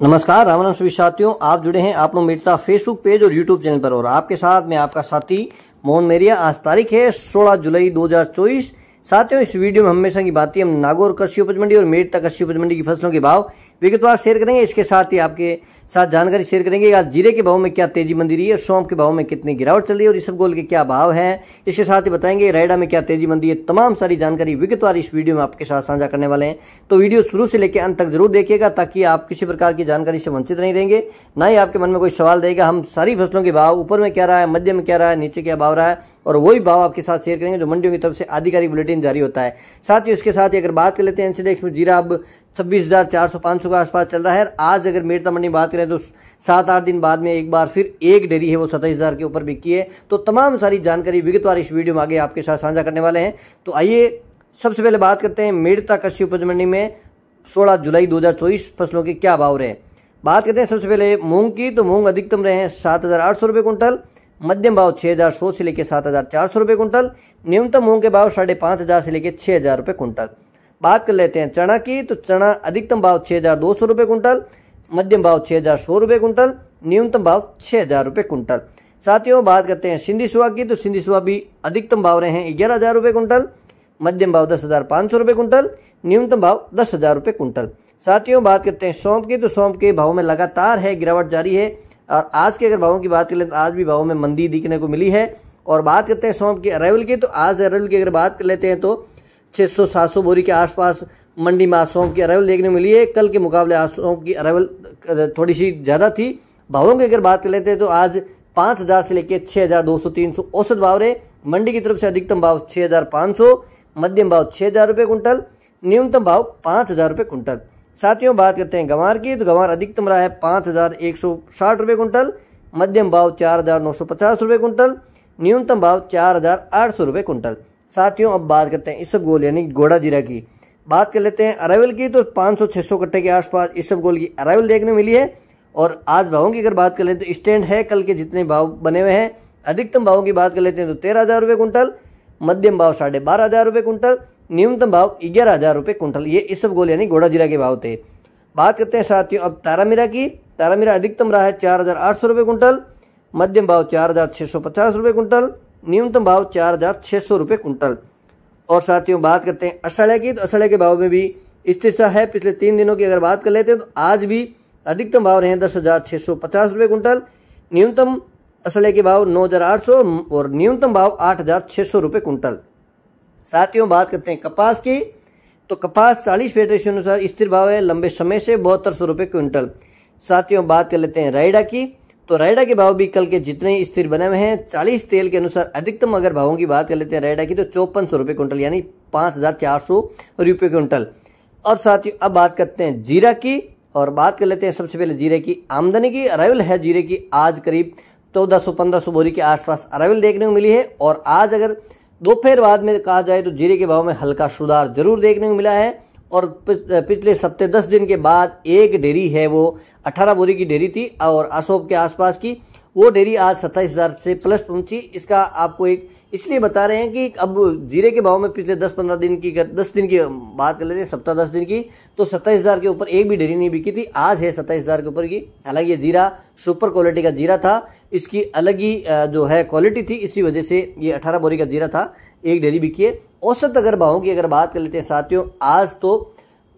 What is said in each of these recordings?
नमस्कार, राम राम सभी साथियों। आप जुड़े हैं आप लोग मेरता फेसबुक पेज और यूट्यूब चैनल पर। और आपके साथ मैं आपका साथी मोहन मेरिया। आज तारीख है 16 जुलाई 2024 साथियों, इस वीडियो में हमेशा की बात हम नागौर कृषि उपज मंडी और मेरता कृषि उपज मंडी की फ़सलों के भाव। विगतवार शेयर करेंगे, इसके साथ ही आपके साथ जानकारी शेयर करेंगे, आज जीरे के भाव में क्या तेज़ी मंदी रही है सौंप के भाव में कितनी गिरावट चल रही है, और इसब गोल के क्या भाव है, इसके साथ ही बताएँगे रायडा में क्या तेज़ी मंदी है, तमाम सारी जानकारी विगतवार इस वीडियो में आपके साथ साझा करने वाले हैं। तो वीडियो शुरू से लेकर अंत तक ज़रूर देखिएगा, ताकि आप किसी प्रकार की जानकारी से वंचित नहीं रहेंगे, ना ही आपके मन में कोई सवाल रहेगा, हम सारी फ़सलों के भाव, ऊपर में क्या रहा है, मध्य में क्या रहा है, नीचे क्या भाव रहा है और वही भाव आपके साथ शेयर करेंगे जो मंडियों की तरफ़ से आधिकारिक बुलेटिन जारी होता है। साथ ही उसके साथ ही अगर बात कर लेते हैं एनसीडेक्स में जीरा अब छब्बीस हज़ार चार सौ पाँच सौ के आसपास चल रहा है। आज अगर मेरता मंडी बात करें तो सात आठ दिन बाद में एक बार फिर एक डेरी है वो सत्ताईस हज़ार के ऊपर बिकी है। तो तमाम सारी जानकारी विगतवार इस वीडियो में आगे आपके साथ साझा करने वाले हैं। तो आइए सबसे पहले बात करते हैं मेड़ता कृषि उपज मंडी में सोलह जुलाई दो हज़ार चौबीस फ़सलों के क्या भाव रहे। बात करते हैं सबसे पहले मूंग की। तो मूंग अधिकतम रहे हैं सात हज़ार आठ सौ रुपये कुंटल मध्यम भाव छह हज़ार सौ से लेकर सात हज़ार चार सौ रुपये कुंटल, न्यूनतम मूंग के भाव साढ़े पाँच हज़ार से लेकर छह हज़ार रुपये कुंटल। बात कर लेते हैं चना की तो चना अधिकतम भाव छह हज़ार दो सौ रुपये कुंटल, मध्यम भाव छह हज़ार सौ रुपये कुंटल, न्यूनतम भाव छह हज़ार रुपये कुंटल। साथियों, बात करते हैं सिंधी सुहा की तो सिंधी सुहा भी अधिकतम भाव रहे हैं ग्यारह हज़ार रुपये कुंटल, मध्यम भाव दस हज़ार पाँच सौ रुपये कुंटल, न्यूनतम भाव दस हज़ार रुपये कुंटल। साथियों, बात करते हैं सौंप की तो सौंप के भाव में लगातार है, गिरावट जारी है। और आज के अगर भावों की बात करें तो आज भी भावों में मंदी दिखने को मिली है। और बात करते हैं सौंप की अराइवल की तो आज अराइवल की अगर बात कर लेते हैं तो 600-700 बोरी के आसपास मंडी में आज सौंप की अराइवल देखने को मिली है। कल के मुकाबले आज सौंप की अराइवल थोड़ी सी ज़्यादा थी। भावों की अगर बात कर लेते हैं तो आज पाँच हज़ार से लेकर छः हज़ार दो सौ तीन सौ औसत भाव रहे। मंडी की तरफ़ से अधिकतम भाव छः हज़ार पाँच सौ, मध्यम भाव छः हज़ार रुपये कुंटल, न्यूनतम भाव पाँच हज़ार रुपये कुंटल। साथियों, बात करते हैं गंवार की। तो गंवार अधिकतम रहा है पाँच हज़ार एक सौ साठ रुपये कुंटल, मध्यम भाव चार हज़ार नौ सौ पचास रुपये कुंटल, न्यूनतम भाव चार हज़ार आठ सौ रुपये कुंटल। साथियों, अब बात करते हैं इसब गोल यानी घोड़ा जीरा की। बात कर लेते हैं अराइवल की तो पाँच सौ छः सौ कट्टे के आसपास इस सब गोल की अराइवल देखने मिली है। और आज भावों की अगर बात कर लेते तो स्टैंड है, कल के जितने भाव बने हुए हैं। अधिकतम भावों की बात कर लेते हैं तो तेरह हज़ार रुपये कुंटल, मध्यम भाव साढ़े बारह हज़ार रुपये कुंटल न्यूनतम भाव ग्यारह हज़ार रुपये कुंटल। ये इस सब गोल यानी घोड़ा जीरा के भाव थे। बात करते हैं साथियों, अब तारामीरा की। तारामीरा अधिकतम रहा है चार हज़ार आठ सौ रुपये कुंटल, मध्यम भाव चार हज़ार छः सौ पचास रुपये कुंटल, न्यूनतम भाव चार हज़ार छः सौ रुपये कुंटल। और साथियों, बात करते हैं असड़े की। तो असड़े के भाव में भी स्थिरता है। पिछले तीन दिनों की अगर बात कर लेते हैं तो आज भी अधिकतम भाव रहे हैं दस हज़ार छः सौ पचास रुपये कुंटल, न्यूनतम असड़े के भाव नौ हज़ार आठ सौ और न्यूनतम भाव आठ हज़ार छः सौ रुपये कुंटल। साथियों, बात करते हैं कपास की। तो कपास चालीस फेडरेशन अनुसार स्थिर भाव है, लंबे समय से बहत्तर सौ रुपये क्विंटल। साथियों, बात कर लेते हैं रायडा की। तो रायडा के भाव भी कल के जितने स्थिर बने हुए हैं, चालीस तेल के अनुसार अधिकतम अगर भावों की बात कर लेते हैं रायडा की तो चौपन सौ रुपये क्विंटल, यानी पाँच हज़ार चार सौ रुपये क्विंटल। और साथियों, अब बात करते हैं जीरा की, और बात कर लेते हैं सबसे पहले जीरे की आमदनी की। अराइवल है जीरे की आज करीब चौदह सौ, पंद्रह सौ बोरी के आसपास अराइवल देखने को मिली है, और आज अगर दोपहर बाद में कहा जाए तो जीरे के भाव में हल्का सुधार ज़रूर देखने को मिला है और पिछले सप्ते दस दिन के बाद एक डेरी है वो, अठारह बोरी की डेरी थी और अशोक के आसपास की, वो डेरी आज सत्ताईस हज़ार से प्लस पहुँची। इसका आपको एक इसलिए बता रहे हैं कि अब जीरे के भाव में पिछले 10-15 दिन की दस दिन की बात कर लेते हैं, सप्ताह दस दिन की तो सत्ताईस हज़ार के ऊपर एक भी डेरी नहीं बिकी थी। आज है सत्ताईस हज़ार के ऊपर की। हालाँकि ये जीरा, सुपर क्वालिटी का जीरा था, इसकी अलग ही जो है क्वालिटी थी, इसी वजह से ये अठारह बोरी का जीरा था, एक डेरी बिकी है। औसत अगर भावों की अगर बात कर लेते हैं साथियों, आज तो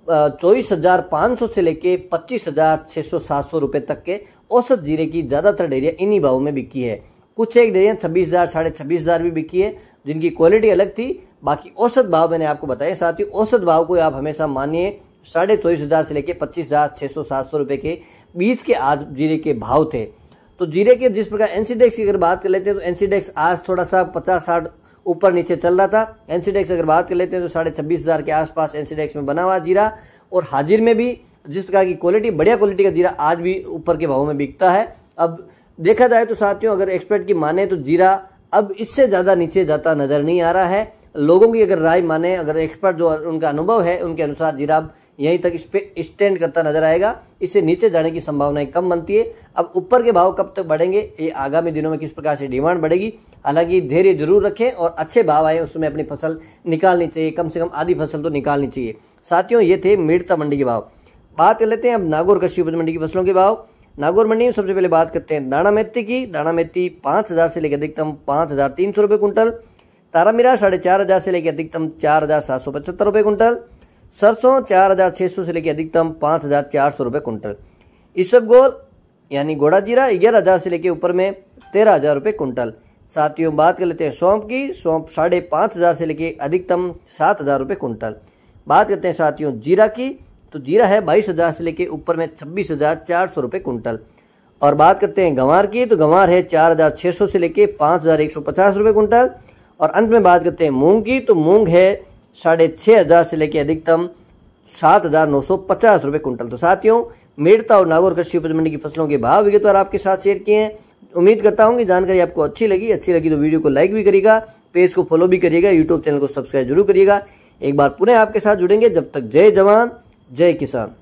चौबीस हज़ार पाँच सौ से लेके पच्चीस हज़ार छः सौ सात सौ रुपये तक के औसत जीरे की ज़्यादातर डेरिया इन्हीं भावों में बिकी है। कुछ एक डेरिया छब्बीस हज़ार, साढ़े छब्बीस हज़ार भी बिकी है, जिनकी क्वालिटी अलग थी। बाकी औसत भाव मैंने आपको बताया। साथ ही औसत भाव को आप हमेशा मानिए, साढ़े चौबीस हज़ार से लेकर पच्चीस हज़ार छः सौ, सात सौ रुपये के बीच के आज जीरे के भाव थे। तो जीरे के जिस प्रकार एनसीडेक्स की अगर बात कर लेते हैं तो एनसीडेक्स आज थोड़ा सा पचास साठ ऊपर नीचे चल रहा था। एनसीडेक्स अगर बात कर लेते हैं तो साढ़े छब्बीस हज़ार के आसपास एनसीडेक्स में बना हुआ जीरा। और हाजिर में भी जिस प्रकार की क्वालिटी बढ़िया क्वालिटी का जीरा आज भी ऊपर के भाव में बिकता है। अब देखा जाए तो साथियों, अगर एक्सपर्ट की माने तो जीरा अब इससे ज़्यादा नीचे जाता नज़र नहीं आ रहा है। लोगों की अगर राय माने, अगर एक्सपर्ट जो उनका अनुभव है, उनके अनुसार जीरा यहीं तक स्टैंड करता नज़र आएगा। इससे नीचे जाने की संभावनाएँ कम बनती है। अब ऊपर के भाव कब तक बढ़ेंगे, ये आगामी दिनों में किस प्रकार से डिमांड बढ़ेगी, हालाँकि धैर्य ज़रूर रखें और अच्छे भाव आए उसमें अपनी फ़सल निकालनी चाहिए। कम से कम आधी फ़सल तो निकालनी चाहिए। साथियों, ये थे मिड़ता मंडी के भाव। बात कर लेते हैं अब नागौर कृषि उपज मंडी की फ़सलों के भाव। नागौर मंडी में सबसे पहले बात करते हैं दाना मेथी की। दाना मेथी पाँच हज़ार से लेकर अधिकतम पाँच हज़ार तीन सौ रुपए कुंटल। तारा मीरा साढ़े चार हज़ार से लेकर अधिकतम चार हज़ार सात सौ पचहत्तर रुपए कुंटल। सरसों चार हज़ार छह सौ से लेकर अधिकतम पाँच हज़ार चार सौ रुपए कुंटल। इसबगोल यानी घोड़ा जीरा ग्यारह हज़ार से लेकर ऊपर में तेरह हज़ार रुपए कुंटल। साथियों, बात कर लेते हैं सौंप की। सौंप साढ़े पाँच हज़ार से लेके अधिकतम सात हज़ार रुपए कुंटल। बात करते हैं साथियों, जीरा की। तो जीरा है बाईस हज़ार से लेके ऊपर में छब्बीस हज़ार चार सौ रुपए कुंटल और बात करते हैं गंवार की तो गंवार है चार हज़ार छह सौ से लेके पाँच हज़ार एक सौ पचास रुपए कुंटल और अंत में बात करते हैं मूंग की तो मूंग है साढ़े छह हज़ार से लेके अधिकतम सात हज़ार नौ सौ पचास रुपए कुंटल तो साथियों, मेड़ता और नागौर कृषि उपज मंडी की फ़सलों के भाव विगतवार आपके साथ शेयर किए हैं। उम्मीद करता हूँ कि जानकारी आपको अच्छी लगी। अच्छी लगी तो वीडियो को लाइक भी करिएगा, पेज को फॉलो भी करिएगा, यूट्यूब चैनल को सब्सक्राइब ज़रूर करिएगा। एक बार पुनः आपके साथ जुड़ेंगे। जब तक जय जवान जय किसान।